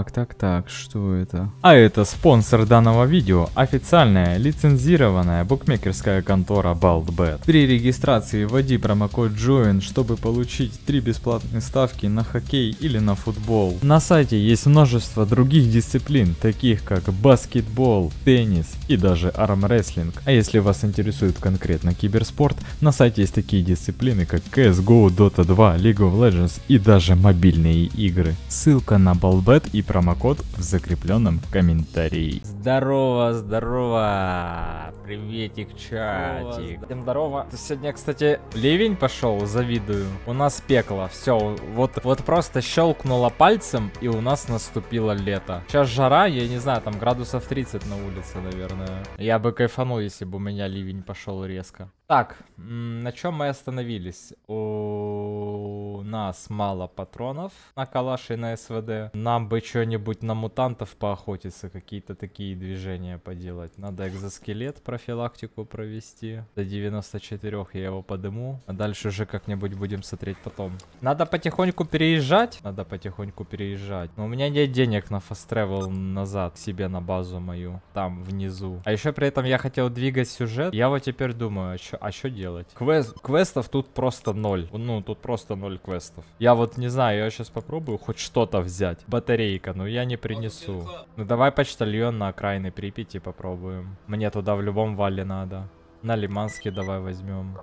Так, так, так, что это? А это спонсор данного видео, официальная лицензированная букмекерская контора BaldBet. При регистрации вводи промокод JOIN, чтобы получить 3 бесплатные ставки на хоккей или на футбол. На сайте есть множество других дисциплин, таких как баскетбол, теннис и даже армрестлинг. А если вас интересует конкретно киберспорт, на сайте есть такие дисциплины как CSGO, Dota 2, League of Legends и даже мобильные игры. Ссылка на BaldBet и промокод в закрепленном комментарии. Здорово, здорово. Приветик, чатик. Всем здорово. Сегодня, кстати, ливень пошел, завидую. У нас пекло. Все, вот, вот просто щелкнуло пальцем, и у нас наступило лето. Сейчас жара, я не знаю, там градусов 30 на улице, наверное. Я бы кайфанул, если бы у меня ливень пошел резко. Так, на чем мы остановились? У нас мало патронов на калаш и на СВД. Нам бы что-нибудь на мутантов поохотиться, какие-то такие движения поделать. Надо экзоскелет, профилактику провести. До 94 я его подыму, а дальше уже как-нибудь будем смотреть потом. Надо потихоньку переезжать. Надо потихоньку переезжать. Но у меня нет денег на фаст назад, к себе на базу мою, там внизу. А еще при этом я хотел двигать сюжет. Я вот теперь думаю, а а что делать? Квест, квестов тут просто ноль. Ну, тут просто ноль квестов. Я вот не знаю, я сейчас попробую хоть что-то взять. Батарейка, но я не принесу. Ну, давай почтальон на окраины Припяти попробуем. Мне туда в любом вале надо. На Лиманский давай возьмем.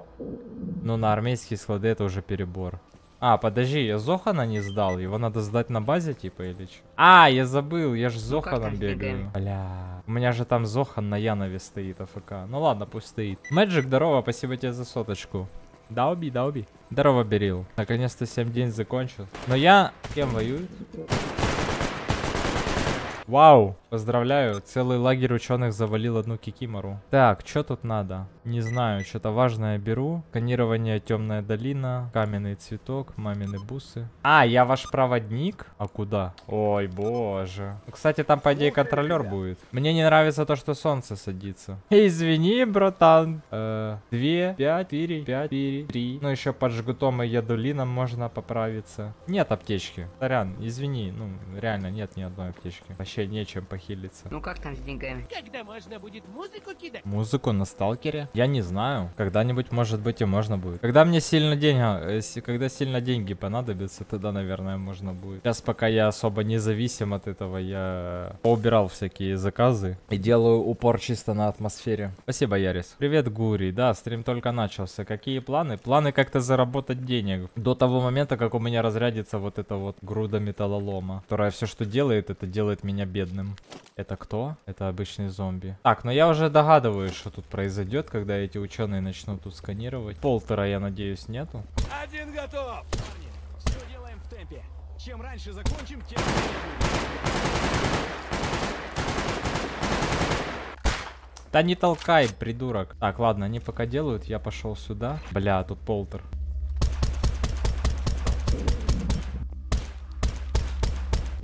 Ну, на армейские склады это уже перебор. А, подожди, я Зохана не сдал. Его надо сдать на базе, типа, или что? А, я забыл, я же с ну, Зоханом бегаю. Бля. У меня же там Зохан на Янове стоит АФК. Ну ладно, пусть стоит. Мэджик, здорово, спасибо тебе за соточку. Да уби, да уби. Здорово, Берил. Наконец-то 7 день закончил. Но я... Кем воюет? Вау, поздравляю, целый лагерь ученых завалил одну кикимору. Так, что тут надо? Не знаю, что-то важное беру. Сканирование темная долина, каменный цветок, мамины бусы. А, я ваш проводник? А куда? Ой, боже. Кстати, там по идее контролер будет. Мне не нравится то, что солнце садится. Извини, братан. Э, две, пять, четыре, пять, четыре, три. Ну, еще под жгутом и ядулином можно поправиться. Нет аптечки. Сорян, извини. Ну, реально нет ни одной аптечки. Вообще нечем похилиться. Ну как там с деньгами? Когда можно будет музыку кидать? Музыку на сталкере? Я не знаю. Когда-нибудь, может быть, и можно будет. Когда мне сильно деньги, э, когда сильно деньги понадобятся, тогда, наверное, можно будет. Сейчас, пока я особо независим от этого, я поубирал всякие заказы и делаю упор чисто на атмосфере. Спасибо, Ярис. Привет, Гури. Да, стрим только начался. Какие планы? Планы как-то заработать денег. До того момента, как у меня разрядится вот эта вот груда металлолома, которая все, что делает, это делает меня бедным. Это кто? Это обычный зомби. Так, но я уже догадываюсь, что тут произойдет, когда эти ученые начнут тут сканировать. Полтора, я надеюсь, нету. Один готов! Парни, все делаем в темпе. Чем раньше закончим, тем Да не толкай, придурок. Так, ладно, они пока делают, я пошел сюда. Бля, тут полтер.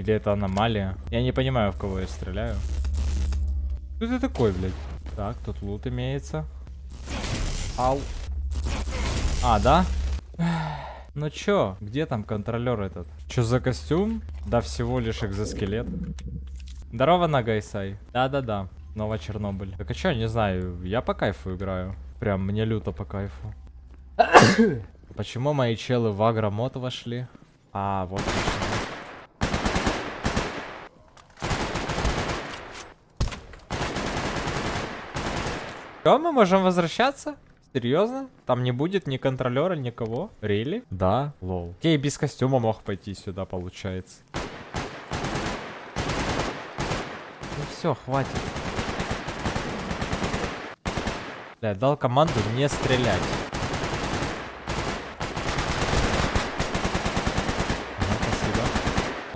Или это аномалия? Я не понимаю, в кого я стреляю. Что это такой, блядь? Так, тут лут имеется. Ау. А, да? Ну чё, где там контролер этот? Чё за костюм? Да всего лишь экзоскелет. Здорово, Нагайсай. Да-да-да. Нова Чернобыль. Так а чё, не знаю, я по кайфу играю. Прям мне люто по кайфу. Почему мои челы в агромод вошли? А, вот почему. Все, мы можем возвращаться? Серьезно? Там не будет ни контролера, никого? Рели? Да, лол. Я и без костюма мог пойти сюда, получается. Ну все, хватит. Да, дал команду не стрелять.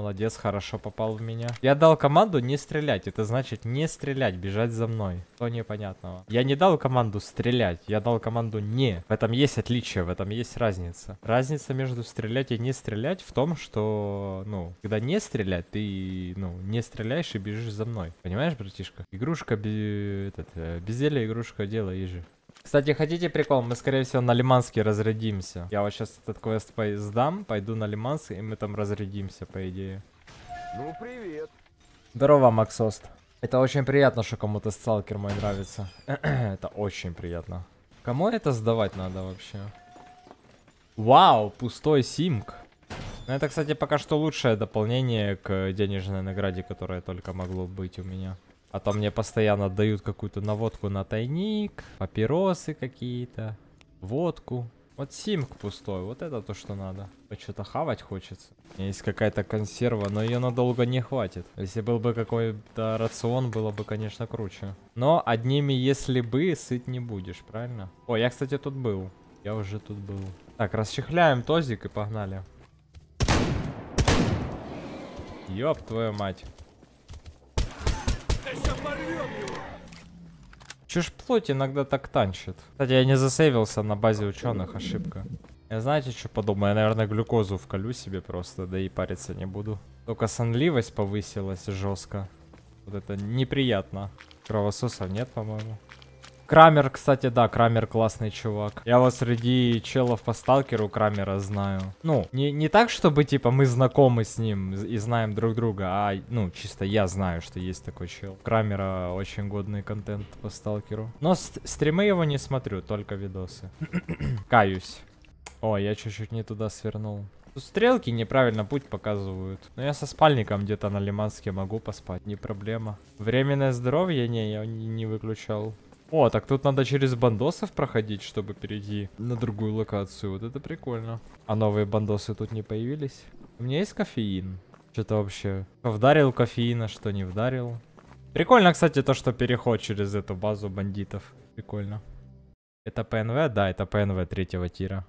Молодец, хорошо попал в меня. Я дал команду не стрелять. Это значит не стрелять, бежать за мной. Что непонятного? Я не дал команду стрелять. Я дал команду не. В этом есть отличие, в этом есть разница. Разница между стрелять и не стрелять в том, что, ну, когда не стрелять, ты, ну, не стреляешь и бежишь за мной. Понимаешь, братишка? Игрушка, без... этот, э, безделие, игрушка, дело, ежи. Кстати, хотите прикол? Мы, скорее всего, на Лиманске разрядимся. Я вот сейчас этот квест сдам, пойду на Лиманск, и мы там разрядимся, по идее. Ну, привет. Здорово, Максост. Это очень приятно, что кому-то сталкер мой нравится. это очень приятно. Кому это сдавать надо вообще? Вау, пустой симк. Ну, это, кстати, пока что лучшее дополнение к денежной награде, которая только могло быть у меня. А то мне постоянно дают какую-то наводку на тайник, папиросы какие-то, водку. Вот симк пустой, вот это то, что надо. Что-то хавать хочется. Есть какая-то консерва, но ее надолго не хватит. Если был бы какой-то рацион, было бы, конечно, круче. Но одними если бы, сыт не будешь, правильно? О, я, кстати, тут был. Я уже тут был. Так, расчехляем тозик и погнали. Ёб твою мать. Чё ж плоть иногда так танчит? Кстати, я не засейвился на базе ученых, ошибка. Я знаете, что подумаю? Я, наверное, глюкозу вколю себе просто, да и париться не буду. Только сонливость повысилась жестко. Вот это неприятно. Кровососов нет, по-моему. Крамер, кстати, да, Крамер классный чувак. Я вот среди челов по сталкеру Крамера знаю. Ну, не, не так, чтобы, типа, мы знакомы с ним и знаем друг друга, а, ну, чисто я знаю, что есть такой чел. Крамера очень годный контент по сталкеру. Но стримы его не смотрю, только видосы. Каюсь. О, я чуть-чуть не туда свернул. Стрелки неправильно путь показывают. Но я со спальником где-то на Лиманске могу поспать, не проблема. Временное здоровье? Не, я не выключал. О, так тут надо через бандосов проходить, чтобы перейти на другую локацию. Вот это прикольно. А новые бандосы тут не появились? У меня есть кофеин. Что-то вообще. Вдарил кофеина, что не вдарил. Прикольно, кстати, то, что переход через эту базу бандитов. Прикольно. Это ПНВ? Да, это ПНВ третьего тира.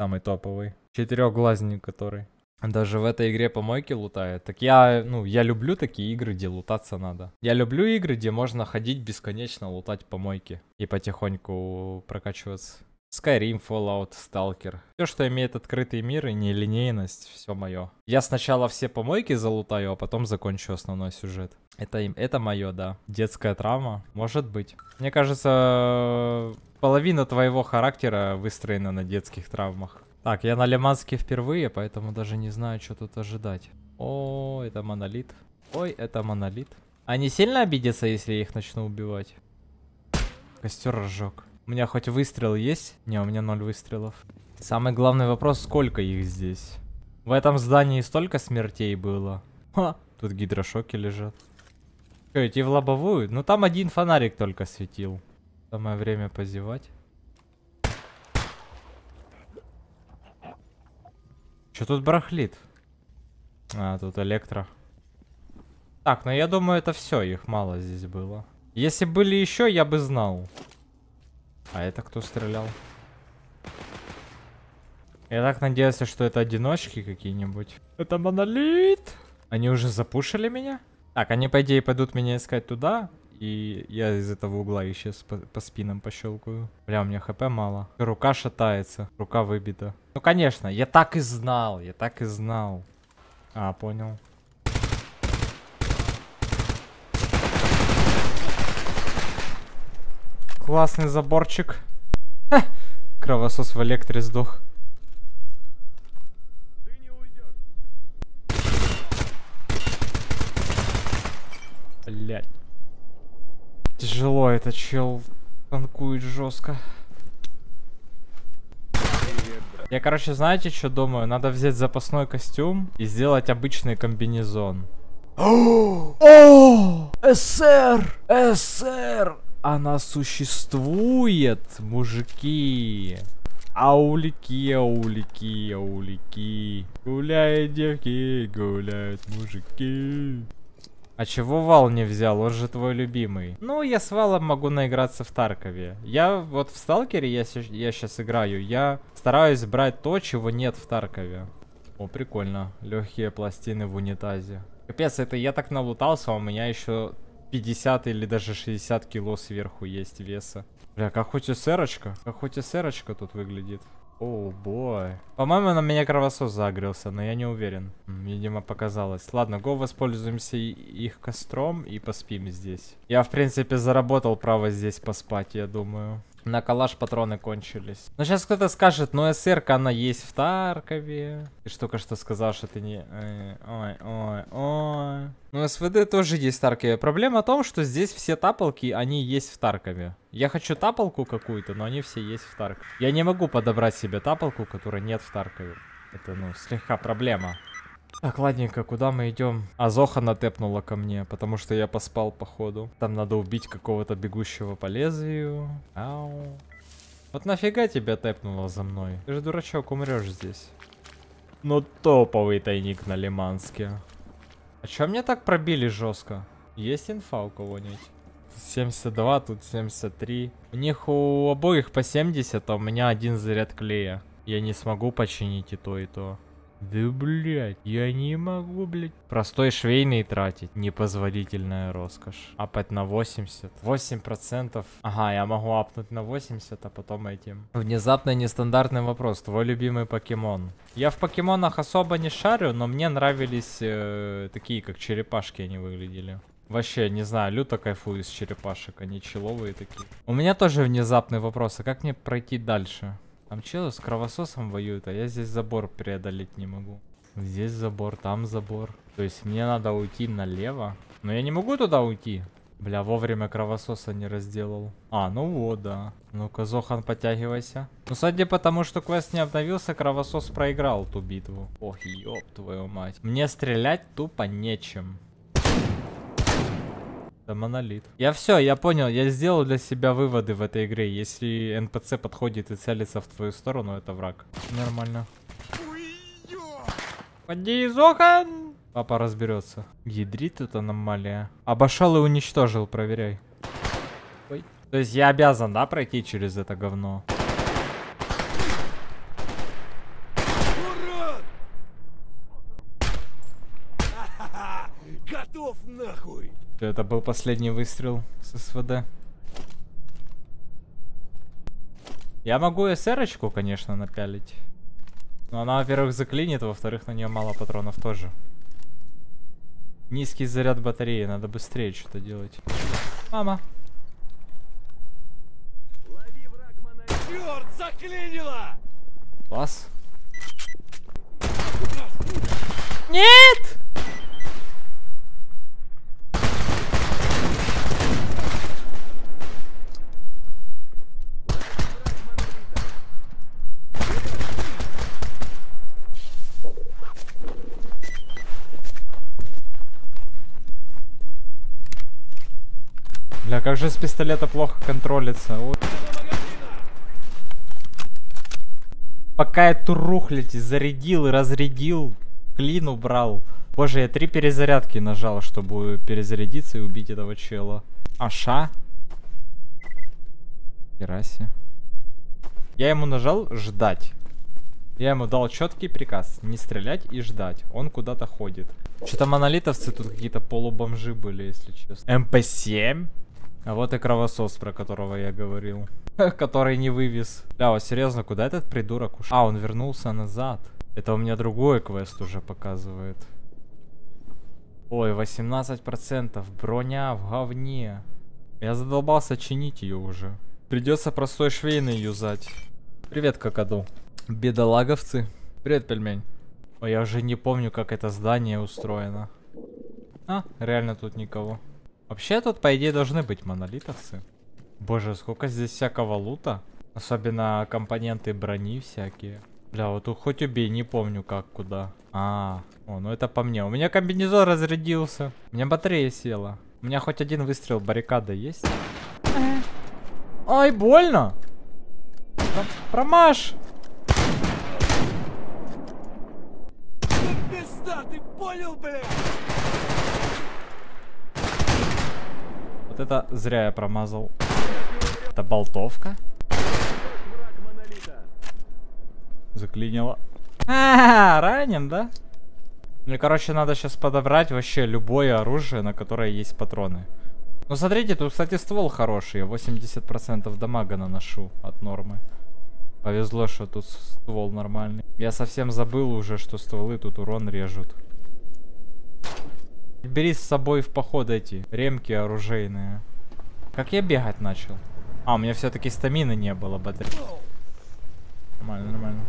Самый топовый. Четырехглазник который. Даже в этой игре помойки лутает. Так я, ну, я люблю такие игры, где лутаться надо. Я люблю игры, где можно ходить бесконечно, лутать помойки. И потихоньку прокачиваться. Skyrim, Fallout, Stalker. Все, что имеет открытый мир и нелинейность, все мое. Я сначала все помойки залутаю, а потом закончу основной сюжет. Это, это мое, да. Детская травма? Может быть. Мне кажется, половина твоего характера выстроена на детских травмах. Так, я на Лиманске впервые, поэтому даже не знаю, что тут ожидать. О, это монолит. Ой, это монолит. Они сильно обидятся, если я их начну убивать? Костер разжег. У меня хоть выстрел есть? Не, у меня ноль выстрелов. Самый главный вопрос, сколько их здесь? В этом здании столько смертей было. Ха, тут гидрошоки лежат. Что, идти в лобовую? Ну там один фонарик только светил. Самое время позевать. Что тут барахлит? А, тут электро. Так, ну я думаю, это все, их мало здесь было. Если были еще, я бы знал. А это кто стрелял? Я так надеялся, что это одиночки какие-нибудь. Это монолит! Они уже запушили меня? Так, они, по идее, пойдут меня искать туда. И я из этого угла еще по, по спинам пощелкаю. Бля, у меня хп мало. Рука шатается. Рука выбита. Ну, конечно, я так и знал. Я так и знал. А, понял. Классный заборчик. Ха! Кровосос в электре сдох. Тяжело этот чел танкует жестко. Я, короче, знаете, что думаю? Надо взять запасной костюм и сделать обычный комбинезон. О! СР! СР! Она существует, мужики! Аулики, аулики, аулики. Гуляют девки, гуляют мужики. А чего вал не взял? Он же твой любимый. Ну, я с валом могу наиграться в Таркове. Я вот в Сталкере, я, я сейчас играю, я стараюсь брать то, чего нет в Таркове. О, прикольно. Легкие пластины в унитазе. Капец, это я так налутался, а у меня еще 50 или даже 60 кило сверху есть веса. Бля, как хоть и сэрочка, как хоть и сэрочка тут выглядит. О, бой. По-моему, на меня кровосос загрелся, но я не уверен. Видимо, показалось. Ладно, го воспользуемся их костром и поспим здесь. Я, в принципе, заработал право здесь поспать, я думаю. На калаш патроны кончились. Но сейчас кто-то скажет, ну СРК она есть в Таркове. Ты ж только что сказал, что ты не... э, Ой, ой, ой. Ну СВД тоже есть в Таркове. Проблема в том, что здесь все тапалки, они есть в Таркове. Я хочу тапалку какую-то, но они все есть в Таркове. Я не могу подобрать себе тапалку, которой нет в Таркове. Это, ну, слегка проблема. Так, ладненько, куда мы идем? А Зоха натепнула ко мне, потому что я поспал походу. Там надо убить какого-то бегущего по лезвию. Ау. Вот нафига тебя тэпнула за мной? Ты же дурачок, умрешь здесь. Ну топовый тайник на Лиманске. А чё мне так пробили жестко? Есть инфа у кого-нибудь? 72, тут 73. У них у обоих по 70, а у меня один заряд клея. Я не смогу починить и то, и то. Да, блядь, я не могу, блядь. Простой швейный тратить. Непозволительная роскошь. Апать на 80. 8%. Ага, я могу апнуть на 80, а потом этим. Внезапно нестандартный вопрос. Твой любимый покемон? Я в покемонах особо не шарю, но мне нравились э, такие, как черепашки они выглядели. Вообще, не знаю, люто кайфую из черепашек, они человые такие. У меня тоже внезапный вопрос, а как мне пройти дальше? Там челы с кровососом воюют, а я здесь забор преодолеть не могу. Здесь забор, там забор. То есть мне надо уйти налево. Но я не могу туда уйти. Бля, вовремя кровососа не разделал. А, ну вот, да. Ну-ка, Зохан, подтягивайся. Ну, судя по тому, что квест не обновился, кровосос проиграл ту битву. Ох, ёб твою мать. Мне стрелять тупо нечем. Это монолит. Я все, я понял, я сделал для себя выводы в этой игре. Если НПЦ подходит и целится в твою сторону, это враг. Нормально. Поди, Зохан! Папа разберется. Ядрит тут аномалия. Обошел и уничтожил, проверяй. Ой. То есть я обязан, да, пройти через это говно? Это был последний выстрел с СВД. Я могу СРочку, конечно, напялить. Но она, во-первых, заклинит, во-вторых, на нее мало патронов тоже. Низкий заряд батареи, надо быстрее что-то делать. Мама. Лови враг монолит! Черт, заклинило! Класс. Нет! Бля, как же с пистолета плохо контролится. Ой. Пока я турухлить зарядил и разрядил, клин убрал. Боже, я три перезарядки нажал, чтобы перезарядиться и убить этого чела. Аша? Хераси. Я ему нажал ждать. Я ему дал четкий приказ не стрелять и ждать. Он куда-то ходит. Что-то монолитовцы тут какие-то полубомжи были, если честно. МП-7? А вот и кровосос, про которого я говорил. Который не вывез. Бля, вот серьезно, куда этот придурок ушел? А, он вернулся назад. Это у меня другой квест уже показывает. Ой, 18%. Броня в говне. Я задолбался чинить ее уже. Придется простой швейный юзать. Привет, какаду. Бедолаговцы. Привет, пельмень. Ой, я уже не помню, как это здание устроено. А, реально тут никого. Вообще тут, по идее, должны быть монолитовцы. Боже, сколько здесь всякого лута. Особенно компоненты брони всякие. Бля, вот хоть убей, не помню как, куда. А, о, ну это по мне. У меня комбинезон разрядился. У меня батарея села. У меня хоть один выстрел баррикада есть? Ой, больно! Про- Промаш! Ты пизда, ты понял, блядь? Вот это зря я промазал. Это болтовка? Враг монолита! Заклинило. А, ранен, да? Мне, короче, надо сейчас подобрать вообще любое оружие, на которое есть патроны. Ну, смотрите, тут, кстати, ствол хороший. Я 80% дамага наношу от нормы. Повезло, что тут ствол нормальный. Я совсем забыл уже, что стволы тут урон режут. Бери с собой в поход эти ремки оружейные. Как я бегать начал? А, у меня все-таки стамины не было батареи. Нормально, нормально.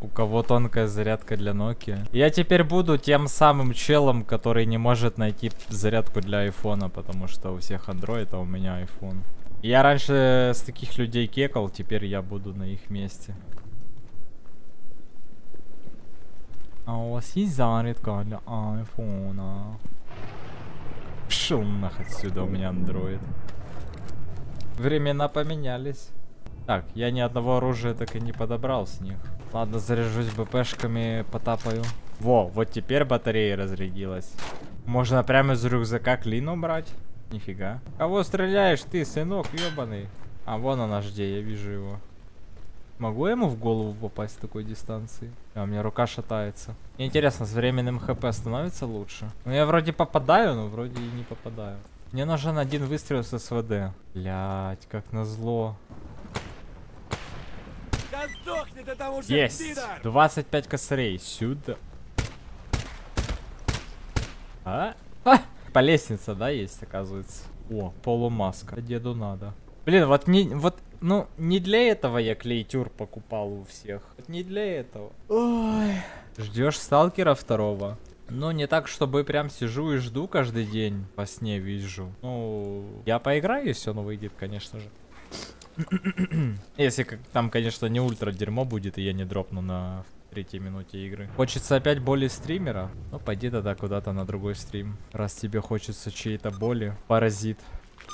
У кого тонкая зарядка для Nokia. Я теперь буду тем самым челом, который не может найти зарядку для айфона, потому что у всех Android, а у меня iPhone. Я раньше с таких людей кекал, теперь я буду на их месте. А у вас есть зарядка для айфона? Пшел нах отсюда, у меня Android. Времена поменялись. Так, я ни одного оружия так и не подобрал с них. Ладно, заряжусь БПшками, потапаю. Во, вот теперь батарея разрядилась. Можно прямо из рюкзака клину брать? Нифига. Кого стреляешь ты, сынок, ёбаный? А, вон он аж где, я вижу его. Могу я ему в голову попасть с такой дистанции? А, у меня рука шатается. Мне интересно, с временным хп становится лучше? Ну, я вроде попадаю, но вроде и не попадаю. Мне нужен один выстрел с СВД. Блять, как назло. Да сдохни ты там уже, Есть! пидор! 25 косарей. Сюда. А? А! По лестнице, да, есть, оказывается? О, полумаска. Деду надо. Блин, вот не, вот, ну, не для этого я клейтюр покупал у всех. Вот не для этого. Ой. Ждешь сталкера второго? Ну, не так, чтобы прям сижу и жду каждый день. По сне вижу. Ну, я поиграю, если он выйдет, конечно же. Если как, там, конечно, не ультра дерьмо будет, и я не дропну на третьей минуте игры. Хочется опять боли стримера? Ну, пойди тогда куда-то на другой стрим. Раз тебе хочется чьей-то боли. Паразит.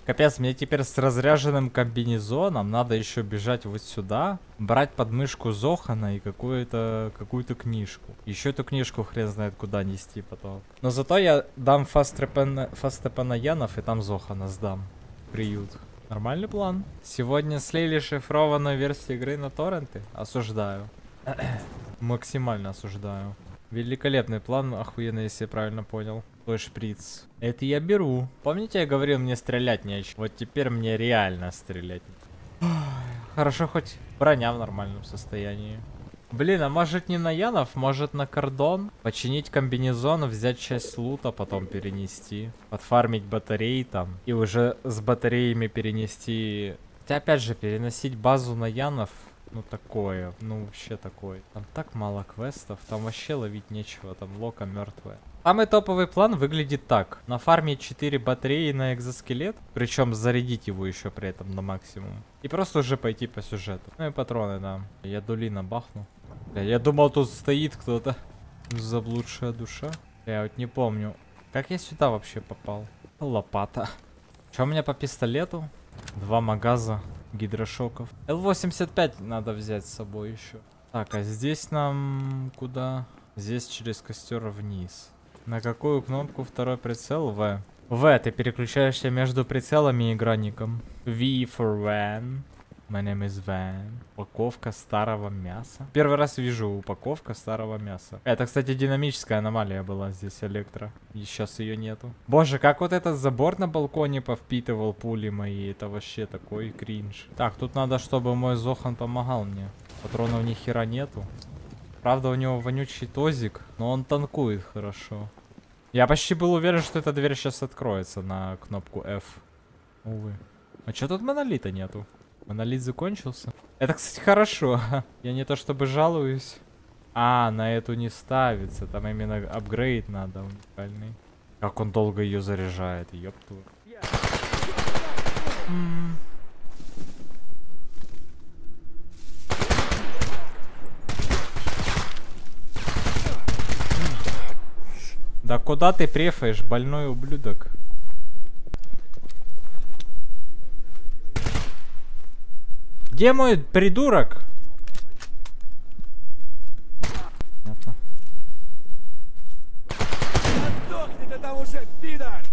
Капец, мне теперь с разряженным комбинезоном надо еще бежать вот сюда, брать подмышку Зохана и какую-то какую-то книжку. Еще эту книжку хрен знает куда нести потом. Но зато я дам Фастепана Янов и там Зохана сдам. Приют. Нормальный план. Сегодня слили шифрованную версию игры на торренты. Осуждаю. Максимально осуждаю. Великолепный план, охуенно, если я правильно понял. Твой шприц. Это я беру. Помните, я говорил, мне стрелять не Вот теперь мне реально стрелять. Хорошо, хоть броня в нормальном состоянии. Блин, а может не на Янов, может на кордон? Починить комбинезон, взять часть лута, потом перенести. Подфармить батареи там. И уже с батареями перенести... Хотя опять же, переносить базу на Янов, ну такое, ну вообще такое. Там так мало квестов, там вообще ловить нечего, там лока мертвая. Самый топовый план выглядит так. На фарме 4 батареи на экзоскелет, причем зарядить его еще при этом на максимум. И просто уже пойти по сюжету. Ну и патроны, да. Я дулина бахну. Бля, я думал, тут стоит кто-то. Заблудшая душа. Я вот не помню. Как я сюда вообще попал? Лопата. Что у меня по пистолету? Два магаза гидрошоков. Л-85 надо взять с собой еще. Так, а здесь нам куда? Здесь через костер вниз. На какую кнопку второй прицел? В. В, ты переключаешься между прицелами и гранником. V for van. My name is Van. Упаковка старого мяса. Первый раз вижу упаковка старого мяса. Это, кстати, динамическая аномалия была здесь, электро. И сейчас ее нету. Боже, как вот этот забор на балконе повпитывал пули мои. Это вообще такой кринж. Так, тут надо, чтобы мой Зохан помогал мне. Патронов ни хера нету. Правда, у него вонючий тозик, но он танкует хорошо. Я почти был уверен, что эта дверь сейчас откроется на кнопку F. Увы. А что тут монолита нету? Монолит закончился. Это, кстати, хорошо. Я не то чтобы жалуюсь. А, на эту не ставится. Там именно апгрейд надо уникальный. Как он долго ее заряжает, ёпту. Да куда ты префаешь, больной ублюдок? Где мой придурок? Понятно. Сдохни ты там уже, пидор!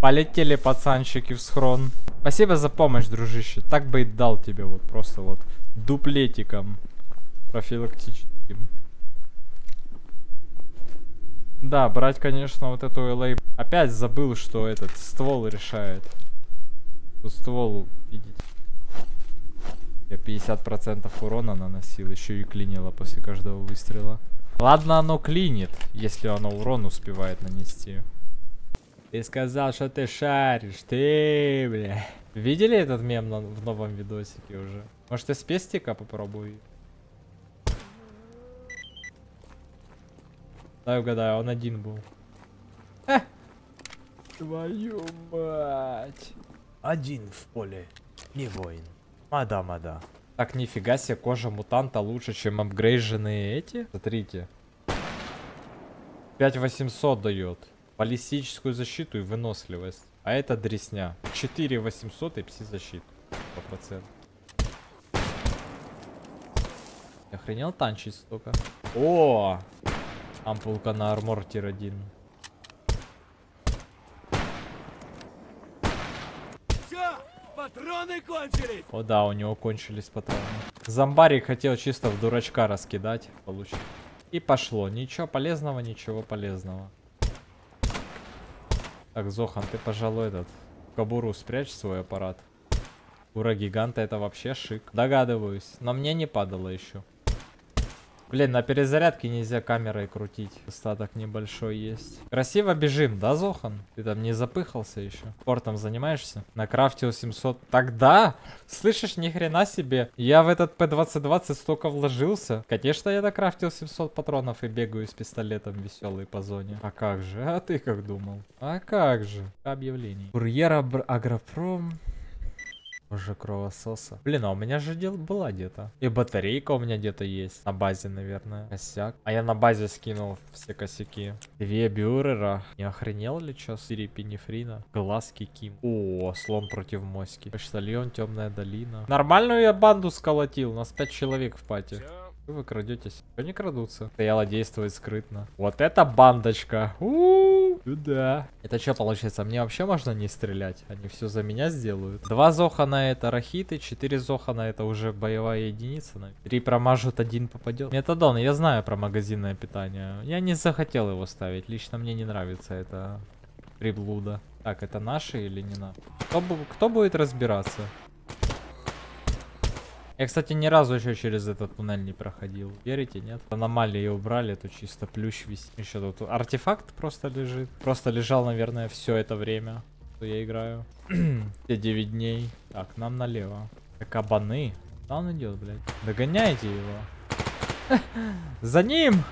Полетели пацанчики в схрон. Спасибо за помощь, дружище. Так бы и дал тебе вот просто вот дуплетиком профилактическим. Да, брать, конечно, вот эту LA. Опять забыл, что этот ствол решает. Тут ствол, видите. Я 50% урона наносил, еще и клинило после каждого выстрела. Ладно, оно клинит, если оно урон успевает нанести. Ты сказал, что ты шаришь, ты, бля. Видели этот мем на, в новом видосике уже? Может, из пестика попробуй? Дай угадаю, он один был. Э! Твою мать. Один в поле, не воин. Мада, мада. Так, нифига себе, кожа мутанта лучше, чем апгрейженные эти. Смотрите. 5800 дает. Баллистическую защиту и выносливость. А это дресня. 4800 и пси-защиту. 100%. Охренел танчить столько. О! Ампулка на армор тир 1. Все, патроны кончились. О да, у него кончились патроны. Зомбарик хотел чисто в дурачка раскидать. Получил. И пошло. Ничего полезного, ничего полезного. Так, Зохан, ты, пожалуй, этот... В кобуру спрячь свой аппарат. Ура гиганта это вообще шик. Догадываюсь. Но мне не падало еще. Блин, на перезарядке нельзя камерой крутить. Остаток небольшой есть. Красиво бежим, да, Зохан? Ты там не запыхался еще? Спортом занимаешься? Накрафтил 700. Тогда? Слышишь, ни хрена себе. Я в этот P2020 столько вложился. Конечно, я накрафтил 700 патронов и бегаю с пистолетом веселый по зоне. А как же? А ты как думал? А как же? Объявление. Курьер Агропром. Уже кровососа. Блин, а у меня же дел была где-то. И батарейка у меня где-то есть. На базе, наверное. Косяк. А я на базе скинул все косяки. Две бюрера. Не охренел ли чё? Сири пенифрина. Глазки Ким. О, слон против моськи. Почтальон, темная долина. Нормальную я банду сколотил. У нас пять человек в пати. Вы крадетесь. Что не крадутся? Стояла действует скрытно. Вот это бандочка. У да. Это что получается? Мне вообще можно не стрелять? Они все за меня сделают. Два зохана это рахиты, четыре зохана это уже боевая единица. на- Три промажут, один попадет. Метадон, я знаю про магазинное питание. Я не захотел его ставить. Лично мне не нравится это приблуда. Так, это наши или не наши? Кто, кто будет разбираться? Я, кстати, ни разу еще через этот туннель не проходил. Верите, нет? Аномалии убрали, тут чисто плющ висит. Еще тут артефакт просто лежит. Просто лежал, наверное, все это время, что я играю. Все 9 дней. Так, нам налево. Это Кабаны. Куда он идет, блядь? Догоняйте его. За ним!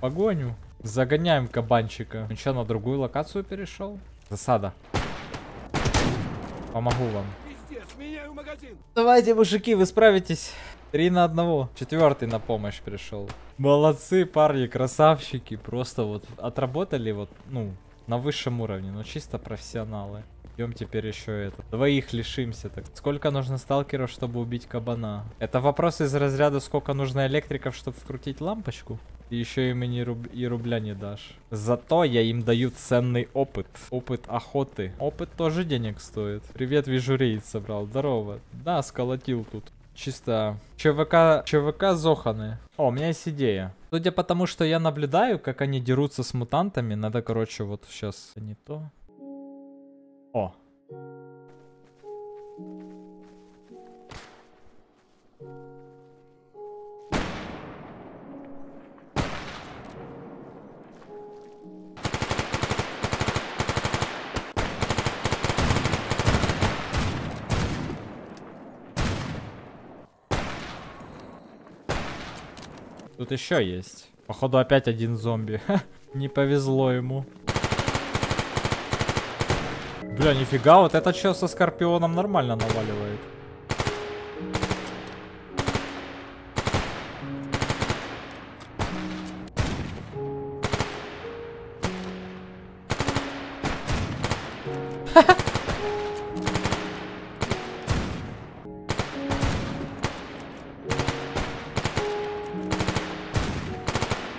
Погоню. Загоняем кабанчика. Он что, на другую локацию перешел? Засада. Помогу вам. Меняю магазин. Давайте, мужики, вы справитесь. Три на одного. Четвертый на помощь пришел. Молодцы, парни, красавчики. Просто вот отработали вот, ну, на высшем уровне, но чисто профессионалы. Идем теперь еще это. Двоих лишимся. Так сколько нужно сталкеров, чтобы убить кабана? Это вопрос из разряда, сколько нужно электриков, чтобы вкрутить лампочку? И еще им и, не руб- и рубля не дашь. Зато я им даю ценный опыт. Опыт охоты. Опыт тоже денег стоит. Привет, вижу рейд собрал. Здорово. Да, сколотил тут. Чисто ЧВК, ЧВК Зоханы. О, у меня есть идея. Судя по тому, что я наблюдаю, как они дерутся с мутантами, надо, короче, вот сейчас не то. О. Тут еще есть. Походу опять один зомби. Не повезло ему. Бля, нифига, вот это что со Скорпионом нормально наваливает.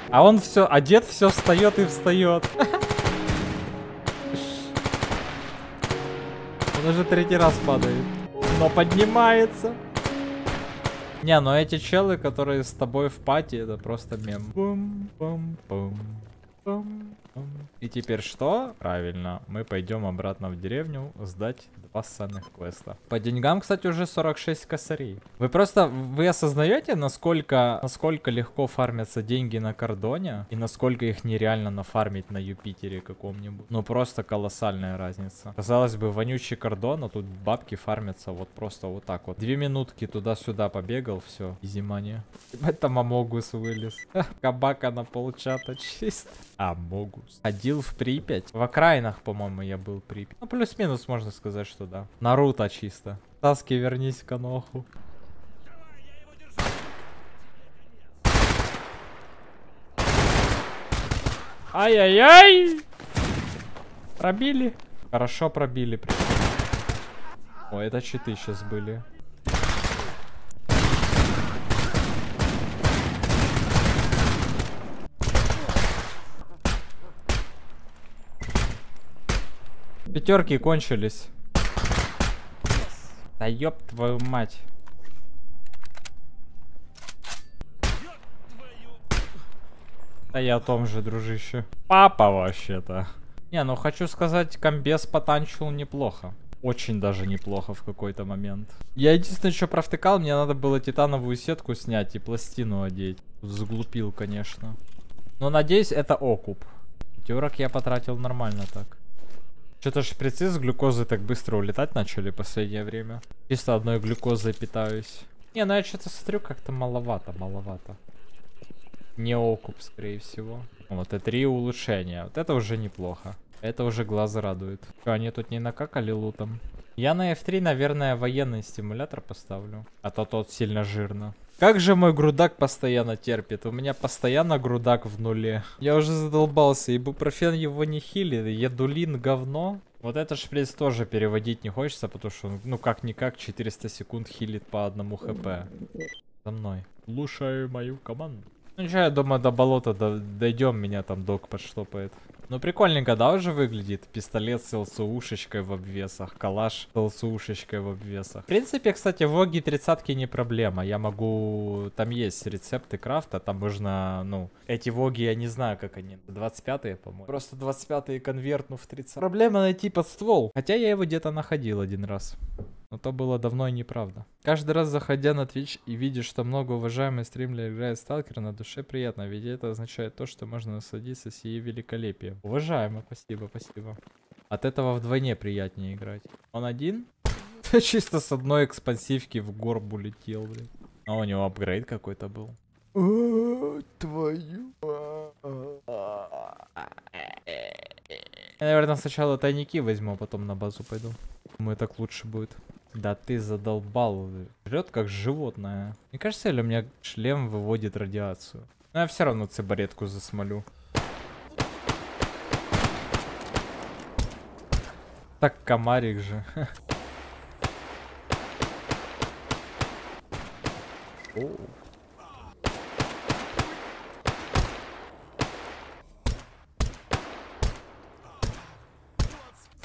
А он все, одет все встает и встает. Он уже третий раз падает. Но поднимается. Не, ну эти челы, которые с тобой в пати, это просто мем. Бум, бум, бум. И теперь что? Правильно, мы пойдем обратно в деревню сдать два ссаных квеста. По деньгам, кстати, уже 46 косарей. Вы просто, вы осознаете, насколько, насколько легко фармятся деньги на кордоне и насколько их нереально нафармить на Юпитере каком-нибудь? Ну просто колоссальная разница. Казалось бы, вонючий кордон, а тут бабки фармятся вот просто вот так вот. Две минутки туда-сюда побегал, все, и зима не. Это Мамогус вылез. Кабака на полчата чисто. Амогус. Ходил в Припять. В окраинах, по-моему, я был Припять. Ну, плюс-минус можно сказать, что да. Наруто чисто. Таски, вернись к Каноху. Ай-яй-яй! Пробили. Хорошо пробили. О, это читы сейчас были. Пятерки кончились. Да ёб твою мать. Да я о том же, дружище. Папа вообще-то. Не, ну хочу сказать, комбез потанчил неплохо. Очень даже неплохо в какой-то момент. Я единственное, что провтыкал, мне надо было титановую сетку снять и пластину одеть. Заглупил, конечно. Но надеюсь, это окуп. Пятерок я потратил нормально так. Что-то шприцы с глюкозой так быстро улетать начали в последнее время. Чисто одной глюкозой питаюсь. Не, ну я что-то смотрю, как-то маловато, маловато. Не окуп, скорее всего. Вот это три улучшения. Вот это уже неплохо. Это уже глаз радует. Что, они тут не накакали лутом? Я на F3, наверное, военный стимулятор поставлю. А то тот сильно жирно. Как же мой грудак постоянно терпит? У меня постоянно грудак в нуле. Я уже задолбался. Ибупрофен его не хилит. Едулин говно. Вот этот шприц тоже переводить не хочется, потому что, ну как-никак, 400 секунд хилит по одному хп. За мной. Слушай мою команду. Ну что, я думаю, до болота до дойдем, меня там док подштопает. Ну прикольненько, да, уже выглядит? Пистолет с ЛСУшечкой в обвесах, калаш с ЛСУшечкой в обвесах. В принципе, кстати, в Оги 30 не проблема. Я могу... Там есть рецепты крафта, там можно, ну... Эти Воги, я не знаю, как они. 25-е, по-моему. Просто 25-е конвертну в 30. Проблема найти под ствол. Хотя я его где-то находил один раз. Но то было давно и неправда. Каждый раз заходя на Twitch и видишь, что много уважаемых стримлеров играет Сталкер, на душе приятно, ведь это означает то, что можно насладиться сие великолепием. Уважаемо, спасибо, спасибо. От этого вдвойне приятнее играть. Он один? Чисто с одной экспансивки в горбу летел, блин. А у него апгрейд какой-то был. Твою. Я, наверное, сначала тайники возьму, а потом на базу пойду. Думаю, так лучше будет. Да ты задолбал. Жрет как животное. Мне кажется, или у меня шлем выводит радиацию. Но я все равно цибаретку засмолю. Так комарик же. О.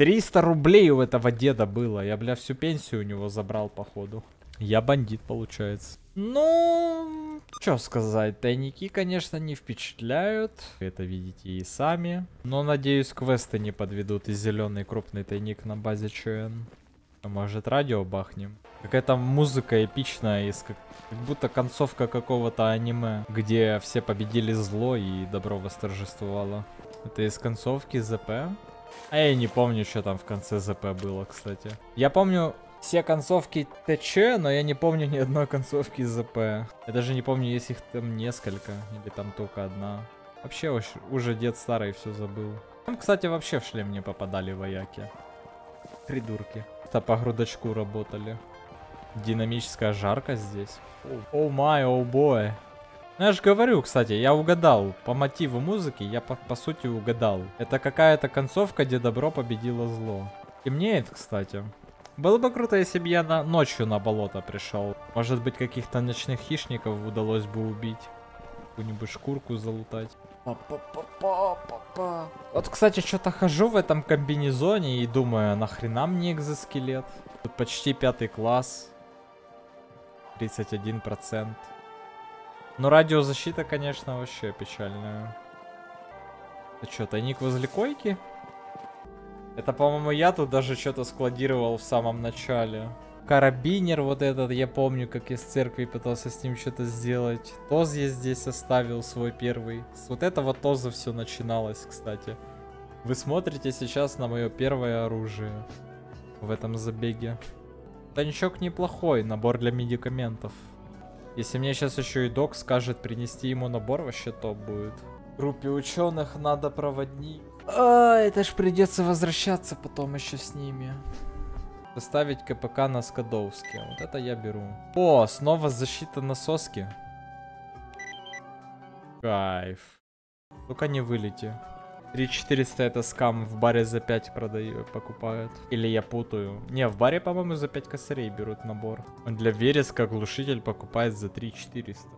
300 рублей у этого деда было. Я, бля, всю пенсию у него забрал, походу. Я бандит, получается. Ну, что сказать, тайники, конечно, не впечатляют. Это видите и сами. Но, надеюсь, квесты не подведут и зеленый крупный тайник на базе ЧН. А может, радио бахнем? Какая-то музыка эпичная, из как, как будто концовка какого-то аниме, где все победили зло и добро восторжествовало. Это из концовки ЗП. А я не помню, что там в конце ЗП было, кстати. Я помню все концовки ТЧ, но я не помню ни одной концовки ЗП. Я даже не помню, если их там несколько, или там только одна. Вообще уж, уже дед старый все забыл. Там, кстати, вообще в шлем не попадали вояки. Придурки. Это по грудочку работали. Динамическая жарка здесь. О май, о бой. Ну я же говорю, кстати, я угадал. По мотиву музыки я по, по сути угадал. Это какая-то концовка, где добро победило зло. Темнеет, кстати. Было бы круто, если бы я на... ночью на болото пришел. Может быть, каких-то ночных хищников удалось бы убить. Какую-нибудь шкурку залутать. Вот, кстати, что-то хожу в этом комбинезоне и думаю, нахрена мне экзоскелет? Тут почти пятый класс. 31%. Но радиозащита, конечно, вообще печальная. Это что, тайник возле койки? Это, по-моему, я тут даже что-то складировал в самом начале. Карабинер вот этот, я помню, как из церкви пытался с ним что-то сделать. Тоз я здесь оставил свой первый. С вот этого Тоза все начиналось, кстати. Вы смотрите сейчас на мое первое оружие в этом забеге. Танчок неплохой, набор для медикаментов. Если мне сейчас еще и док скажет принести ему набор, вообще топ будет. Группе ученых надо проводник. А, это ж придется возвращаться потом еще с ними. Поставить КПК на Скадовске. Вот это я беру. О, снова защита на соске. Кайф. Только не вылети. 3400 это скам, в баре за 5 продают, покупают. Или я путаю. Не, в баре, по-моему, за 5 косарей берут набор. Для вереска глушитель покупает за 3400.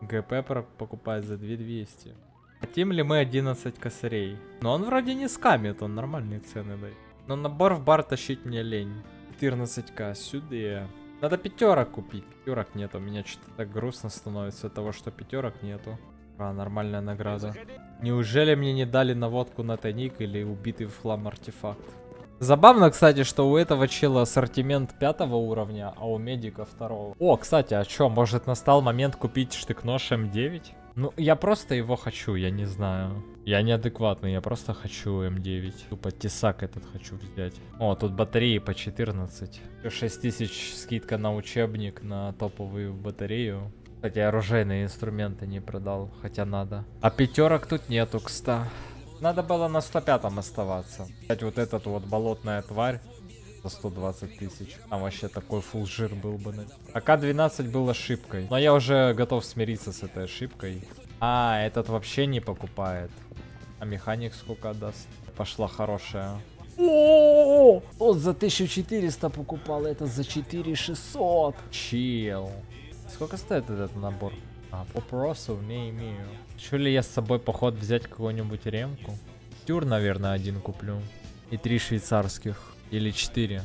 ГП покупает за 2200. Хотим ли мы 11 косарей? Но он вроде не скамит, он нормальные цены дает. Но набор в бар тащить мне лень. 14к сюда. Надо пятерок купить. Пятерок нет, у меня что-то так грустно становится от того, что пятерок нету. А, нормальная награда. Неужели мне не дали наводку на тайник или убитый в хлам артефакт? Забавно, кстати, что у этого чела ассортимент пятого уровня, а у медика второго. О, кстати, а чё, может настал момент купить штык-нож М9? Ну, я просто его хочу, я не знаю. Я неадекватный, я просто хочу М9. Тупо тесак этот хочу взять. О, тут батареи по 14. 6000 скидка на учебник, на топовую батарею. Кстати, оружейные инструменты не продал, хотя надо. А пятерок тут нету, кста. Надо было на 105 оставаться. Кстати, вот этот вот болотная тварь за 120 тысяч. Там вообще такой фул жир был бы. АК-12 был ошибкой. Но я уже готов смириться с этой ошибкой. А, этот вообще не покупает. А механик сколько даст? Пошла хорошая. О, тот за 1400 покупал, это за 4600. Чил. Сколько стоит этот набор? А, вопросов не имею. Хочу ли я с собой поход взять какую-нибудь ремку? Тюр, наверное, один куплю. И три швейцарских. Или четыре.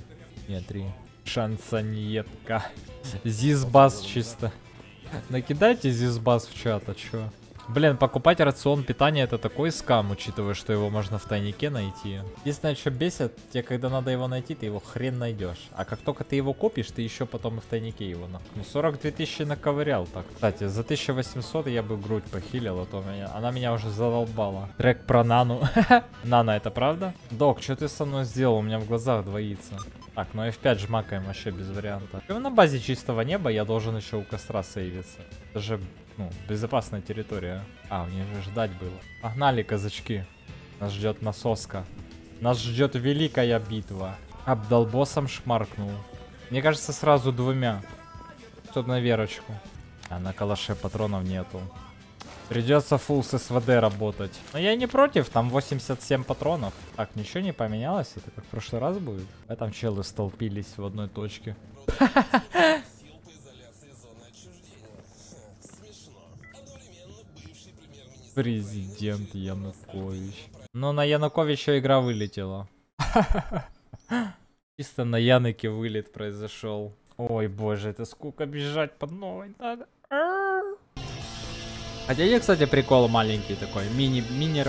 Нет, три. Шансоньетка. Зизбас чисто. Накидайте зизбас в чат, а чё? Блин, покупать рацион питания это такой скам, учитывая, что его можно в тайнике найти. Единственное, что бесит, тебе когда надо его найти, ты его хрен найдешь. А как только ты его купишь, ты еще потом и в тайнике его на. Ну 42 тысячи наковырял так. Кстати, за 1800 я бы грудь похилил, а то меня... она меня уже задолбала. Трек про Нану. Нана, это правда? Док, что ты со мной сделал? У меня в глазах двоится. Так, ну F5 жмакаем вообще без варианта. На базе чистого неба я должен еще у костра сейвиться. Это же ну, безопасная территория. А, мне же ждать было. Погнали, казачки. Нас ждет насоска. Нас ждет великая битва. Абдалбосом шмаркнул. Мне кажется, сразу двумя. Чтоб на верочку. А на калаше патронов нету. Придется фул с СВД работать. Но я не против, там 87 патронов. Так, ничего не поменялось? Это как в прошлый раз будет? А там челы столпились в одной точке. Президент Янукович. Но на Януковича игра вылетела. Чисто на Яныке вылет произошел. Ой, боже, это сколько бежать под новой надо. Хотя есть, кстати, прикол маленький такой, мини, мини.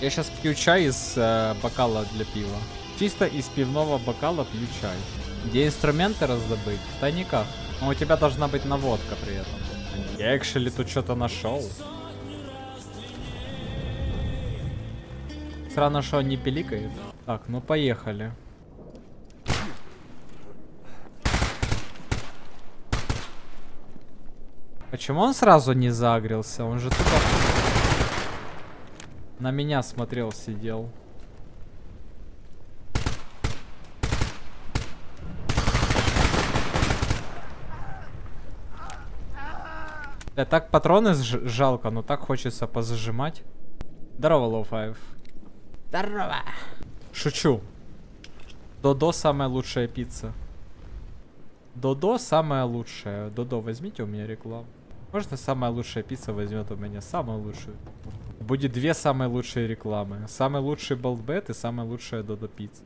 Я сейчас пью чай из э, бокала для пива. Чисто из пивного бокала пью чай. Где инструменты раздобыть? В тайниках. Но у тебя должна быть наводка при этом. Я экшели тут что-то нашел. Странно, что не пиликает. Так, ну поехали. Почему он сразу не загрелся? Он же тупо... На меня смотрел, сидел. Да, так патроны жалко, но так хочется позажимать. Здорово, Low Five. Здорово. Шучу. Додо самая лучшая пицца. Додо самая лучшая. Додо, возьмите у меня рекламу. Можно самая лучшая пицца возьмет у меня самую лучшую. Будет две самые лучшие рекламы. Самый лучший Балтбет и самая лучшая Додо пицца.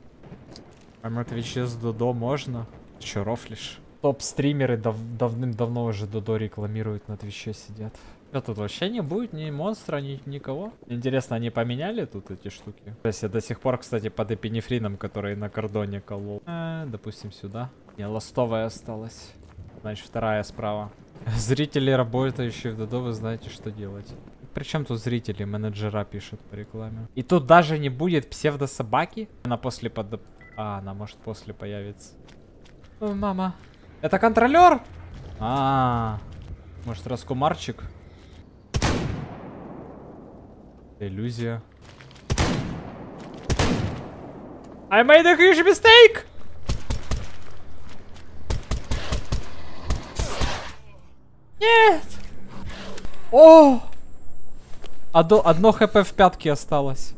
А на Twitch е с Додо можно? Че, рофлишь? Топ-стримеры дав давным-давно уже Додо рекламируют на Twitch е сидят. Что тут вообще не будет ни монстра, ни никого? Интересно, они поменяли тут эти штуки? То есть я до сих пор, кстати, под эпинефрином, который на кордоне колол. Э, допустим, сюда. Не, ластовая осталась. Значит, вторая справа. Зрители, работающие в Додо, вы знаете, что делать. Причем тут зрители, менеджера пишут по рекламе. И тут даже не будет псевдо-собаки. Она после под... А, она может после появится. О, мама. Это контролер? А, -а, -а. может раскумарчик? Иллюзия. I made a huge mistake! Нет! О! Одно, одно хп в пятке осталось.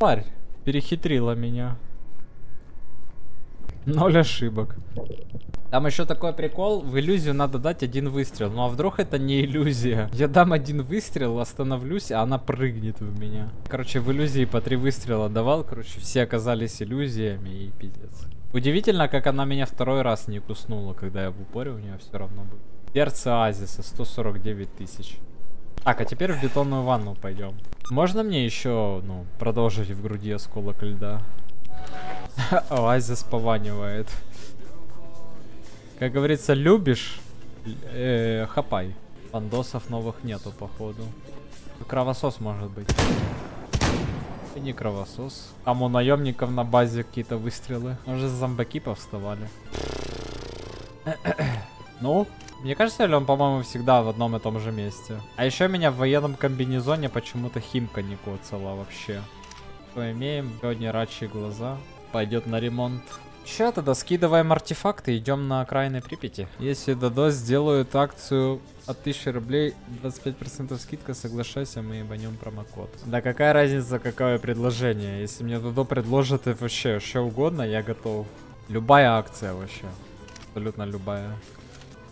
Парь перехитрила меня. Ноль ошибок. Там еще такой прикол, в иллюзию надо дать один выстрел. Ну а вдруг это не иллюзия? Я дам один выстрел, остановлюсь, а она прыгнет в меня. Короче, в иллюзии по три выстрела давал, короче, все оказались иллюзиями и пиздец. Удивительно, как она меня второй раз не куснула, когда я в упоре у нее все равно был. Сердце Азиса, 149 тысяч. Так, а теперь в бетонную ванну пойдем. Можно мне еще, ну, продолжить в груди осколок льда? Оазис пованивает. Как говорится, любишь, э, хапай. Пандосов новых нету, походу. Кровосос может быть. И не кровосос. Там у наемников на базе какие-то выстрелы. Может, зомбаки повставали. ну, мне кажется, ли он, по-моему, всегда в одном и том же месте. А еще меня в военном комбинезоне почему-то химка не коцала вообще. Что имеем? Сегодня рачьи глаза. Пойдет на ремонт. Ща тогда скидываем артефакты, идем на окраины Припяти. Если Додо сделают акцию от 1000 рублей, 25% скидка, соглашайся, мы ебанем промокод. Да какая разница, какое предложение? Если мне Додо предложит вообще что угодно, я готов. Любая акция вообще. Абсолютно любая.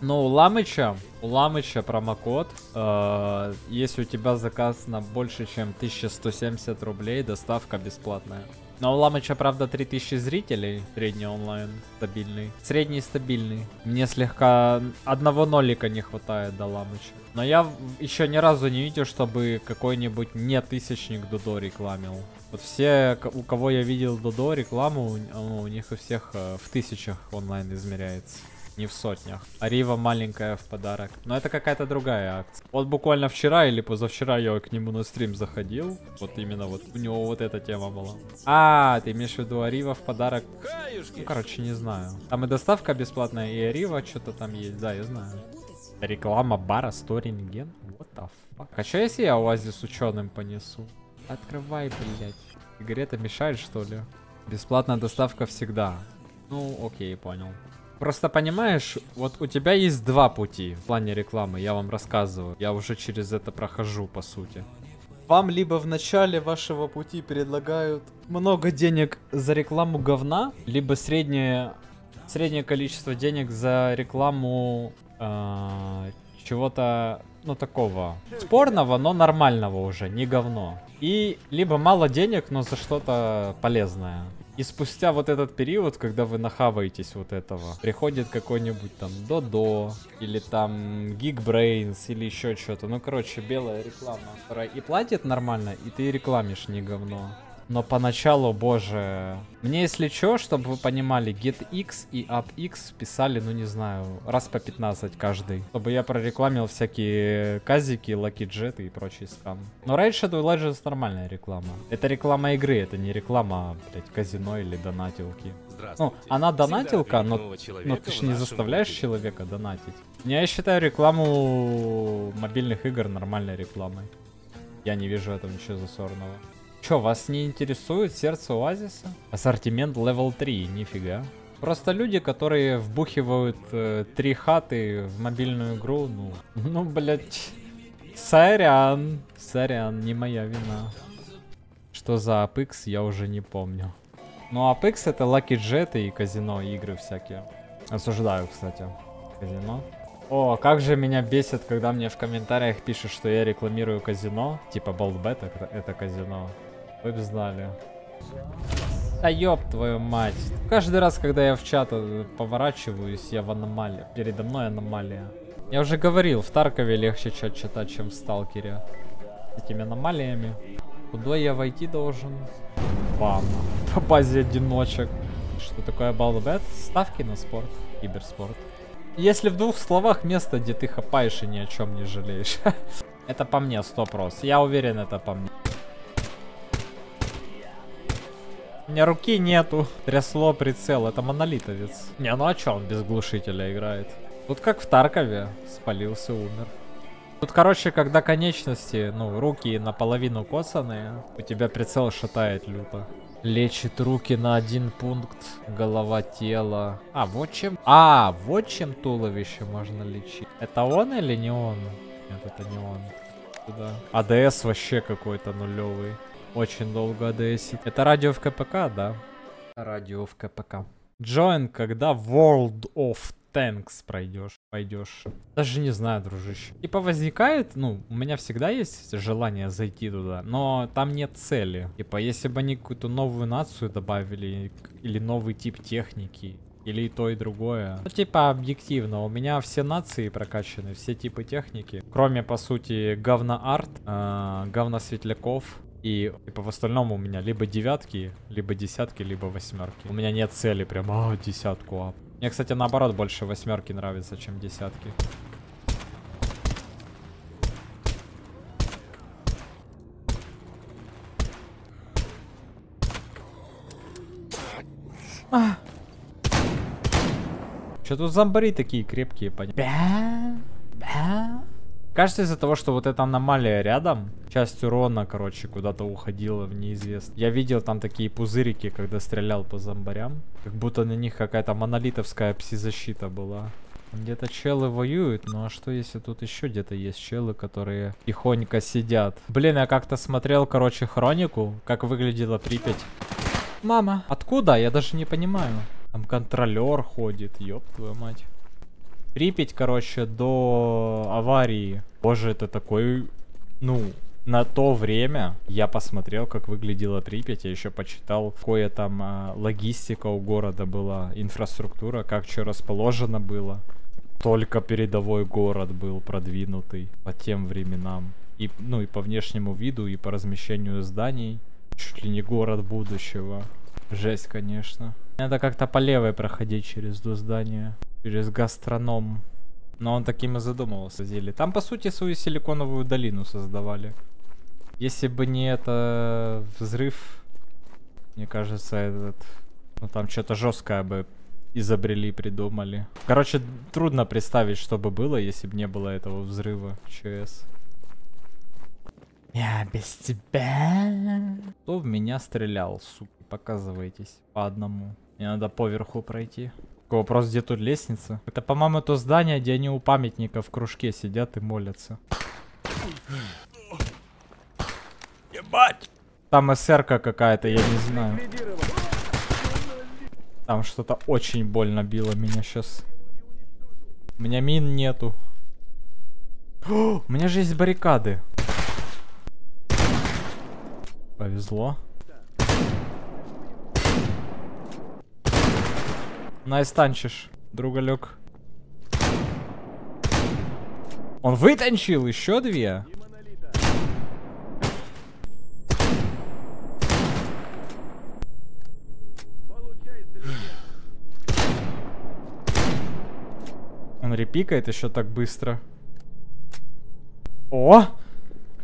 Но у Ламыча, у Ламыча промокод, э, если у тебя заказ на больше, чем 1170 рублей, доставка бесплатная. Но у Ламыча, правда, 3000 зрителей, средний онлайн, стабильный. Средний стабильный. Мне слегка одного нолика не хватает до Ламыча. Но я еще ни разу не видел, чтобы какой-нибудь не тысячник Дудо рекламил. Вот все, у кого я видел Дудо рекламу, у, у них у всех э, в тысячах онлайн измеряется не в сотнях. Арива маленькая в подарок. Но это какая-то другая акция. Вот буквально вчера или позавчера я к нему на стрим заходил. Вот именно вот у него вот эта тема была. А, ты имеешь в виду Арива в подарок? Ну, короче, не знаю. Там и доставка бесплатная, и Арива что-то там есть. Да, я знаю. Реклама бара Сторинген? What the fuck? А что если я оазис ученым понесу? Открывай, блядь. Сигарета мешает, что ли? Бесплатная доставка всегда. Ну, окей, понял. Просто понимаешь, вот у тебя есть два пути в плане рекламы, я вам рассказываю. Я уже через это прохожу, по сути. Вам либо в начале вашего пути предлагают много денег за рекламу говна, либо среднее, среднее количество денег за рекламу э, чего-то, ну, такого спорного, но нормального уже, не говно. И либо мало денег, но за что-то полезное. И спустя вот этот период, когда вы нахаваетесь вот этого, приходит какой-нибудь там Додо, или там Geekbrains, или еще что-то. Ну, короче, белая реклама, которая и платит нормально, и ты рекламишь не говно. Но поначалу, боже... Мне, если что, чтобы вы понимали, GetX и UpX писали, ну не знаю, раз по 15 каждый. Чтобы я прорекламил всякие казики, Lucky Jet и прочий скам. Но Raid Shadow Legends нормальная реклама. Это реклама игры, это не реклама, блядь, казино или донатилки. Ну, она донатилка, но, но ты же не заставляешь человека донатить. Я считаю рекламу мобильных игр нормальной рекламой. Я не вижу этого ничего засорного. Чё, вас не интересует сердце Оазиса? Ассортимент level 3, нифига. Просто люди, которые вбухивают э, три хаты в мобильную игру, ну, ну, блять, сорян, сорян, не моя вина. Что за Apex, я уже не помню. Ну, Apex это Lucky Jet и казино игры всякие. Осуждаю, кстати, казино. О, как же меня бесит, когда мне в комментариях пишут, что я рекламирую казино. Типа Болтбет это, это казино. Вы бы знали. Да ёб твою мать. Каждый раз, когда я в чат э, поворачиваюсь, я в аномалии. Передо мной аномалия. Я уже говорил, в Таркове легче чат читать, чем в Сталкере. С этими аномалиями. Куда я войти должен? Бам. По базе одиночек. Что такое балбет? Ставки на спорт. Киберспорт. Если в двух словах место, где ты хапаешь и ни о чем не жалеешь. это по мне, сто прос. Я уверен, это по мне. Меня руки нету. Трясло прицел. Это монолитовец. Не, ну а чё он без глушителя играет? Тут как в Таркове. Спалился, умер. Тут, короче, когда конечности, ну, руки наполовину коцаные, у тебя прицел шатает люто. Лечит руки на один пункт, голова, тело. А, вот чем... А, вот чем туловище можно лечить. Это он или не он? Нет, это не он. Сюда. АДС вообще какой-то нулевый. Очень долго АДСит. Это радио в КПК, да? Радио в КПК. Join, когда World of Tanks пройдешь, пойдешь. Даже не знаю, дружище. Типа возникает, ну, у меня всегда есть желание зайти туда, но там нет цели. Типа, если бы они какую-то новую нацию добавили, или новый тип техники, или и то, и другое. Ну, типа, объективно, у меня все нации прокачаны, все типы техники. Кроме, по сути, говна-арт, э, говна-светляков, и типа в остальном у меня либо девятки, либо десятки, либо восьмерки. У меня нет цели прям, а, десятку ап. Мне, кстати, наоборот, больше восьмерки нравится, чем десятки. А. Что тут зомбари такие крепкие, понятно? Кажется, из-за того, что вот эта аномалия рядом, часть урона, короче, куда-то уходила в неизвестно. Я видел там такие пузырики, когда стрелял по зомбарям. Как будто на них какая-то монолитовская пси-защита была. Где-то челы воюют, ну а что если тут еще где-то есть челы, которые тихонько сидят? Блин, я как-то смотрел, короче, хронику, как выглядела Припять. Мама, откуда? Я даже не понимаю. Там контролер ходит, ёб твою мать. Припять, короче, до аварии. Боже, это такой, ну, на то время я посмотрел, как выглядела Припять, я еще почитал, какое там а, логистика у города была, инфраструктура, как что расположено было. Только передовой город был продвинутый по тем временам. И, ну, и по внешнему виду, и по размещению зданий. Чуть ли не город будущего. Жесть, конечно. Надо как-то по левой проходить через до здания. Через гастроном. Но он таким и задумывался, зелье. Там, по сути, свою силиконовую долину создавали. Если бы не это взрыв, мне кажется, этот... Ну, там что-то жесткое бы изобрели, придумали. Короче, трудно представить, что бы было, если бы не было этого взрыва ЧС. Я без тебя. Кто в меня стрелял, сука? Показывайтесь по одному. Мне надо поверху пройти. Вопрос, где тут лестница? Это, по-моему, то здание, где они у памятника в кружке сидят и молятся. Ебать! Там СРК какая-то, я не знаю. Там что-то очень больно било меня сейчас. У меня мин нету. О, у меня же есть баррикады. Повезло. Nice танчишь, другалек. Он вытанчил еще две. Он репикает еще так быстро. О!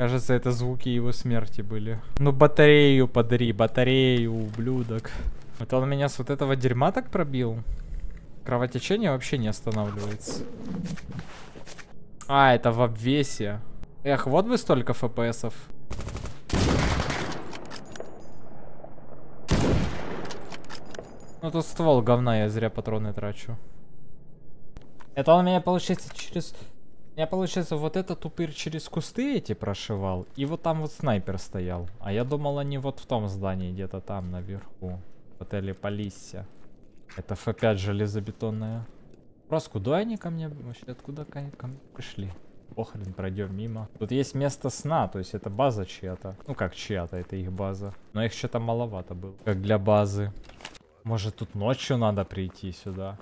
Кажется, это звуки его смерти были. Ну, батарею подари, батарею, ублюдок. Это он меня с вот этого дерьма так пробил? Кровотечение вообще не останавливается. А, это в обвесе. Эх, вот бы столько фпсов. Ну тут ствол говна, я зря патроны трачу. Это он меня, получается, через... Я, получается, вот этот упырь через кусты эти прошивал. И вот там вот снайпер стоял. А я думал, они вот в том здании, где-то там наверху в отеле Полисся. Это F5 железобетонная. Просто куда они ко мне вообще? Откуда ко, ко мне пришли? Похрен, пройдем мимо. Тут есть место сна, то есть это база чья-то. Ну как чья-то, это их база. Но их что-то маловато было, как для базы. Может тут ночью надо прийти сюда?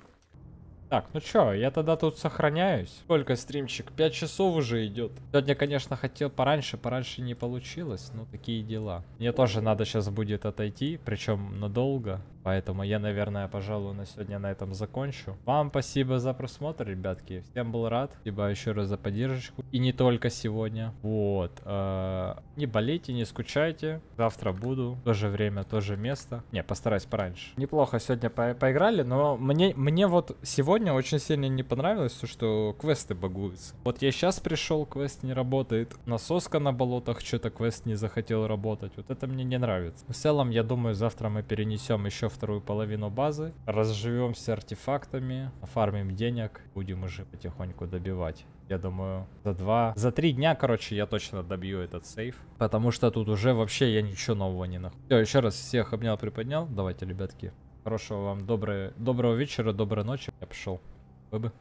Так, ну чё, я тогда тут сохраняюсь. Сколько стримчик? 5 часов уже идет. Сегодня, конечно, хотел пораньше, пораньше не получилось, но такие дела. Мне тоже надо сейчас будет отойти, причем надолго. Поэтому я, наверное, пожалуй, на сегодня на этом закончу. Вам спасибо за просмотр, ребятки. Всем был рад. Спасибо еще раз за поддержку. И не только сегодня. Вот. Э, не болейте, не скучайте. Завтра буду. То же время, то же место. Не, постараюсь пораньше. Неплохо сегодня по поиграли, но мне, мне вот сегодня очень сильно не понравилось, то, что квесты багуются. Вот я сейчас пришел, квест не работает. Насоска на болотах, что-то квест не захотел работать. Вот это мне не нравится. В целом, я думаю, завтра мы перенесем еще вторую половину базы, разживемся артефактами, оформим денег, будем уже потихоньку добивать. Я думаю, за два, за три дня, короче, я точно добью этот сейф. Потому что тут уже вообще я ничего нового не нахуй. Все, еще раз всех обнял, приподнял. Давайте, ребятки. Хорошего вам доброе, доброго вечера, доброй ночи. Я пошел. Бэбы.